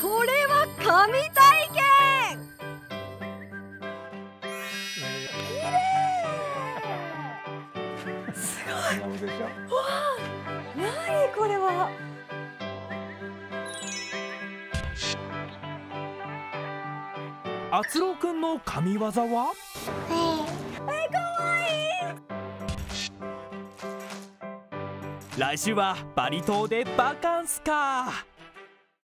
これは神体験。すごい。でしょわあ何これは。あつろうくんの神業は？来週はバリ島でバカンスか。